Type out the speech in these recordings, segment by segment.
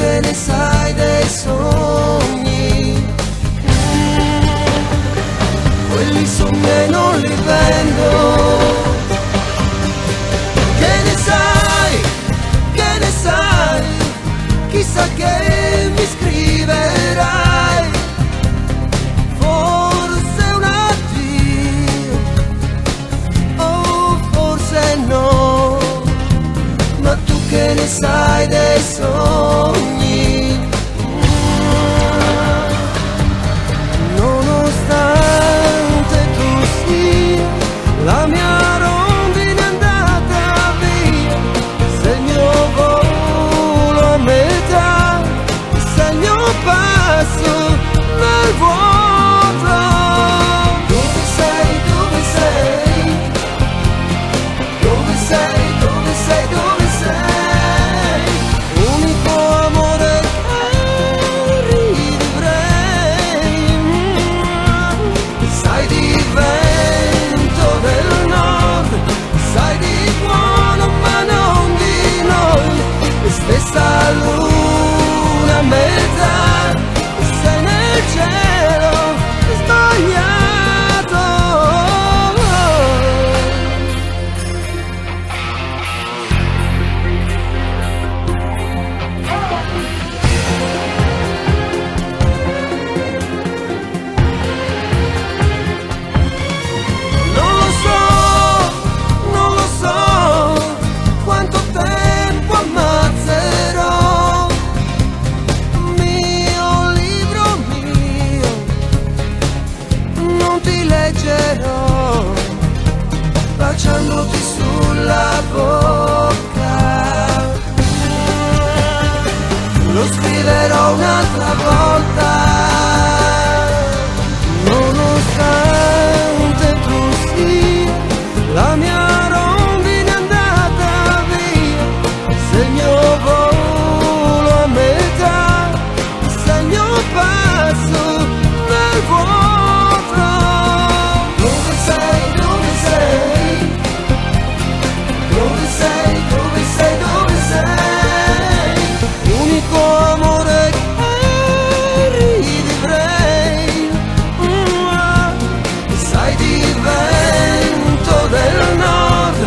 che ne sai dei sogni. Quelli sono me non li vendo. Che ne sai, che ne sai? Chissà che mi scriverai. Forse un addio O oh, forse no. Ma tu che ne sai dei sogni? that all vento del nord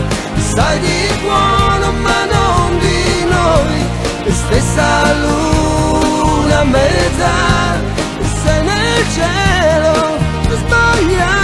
Sai di buono ma non di noi E stessa luna a metà E se nel cielo sbagliamo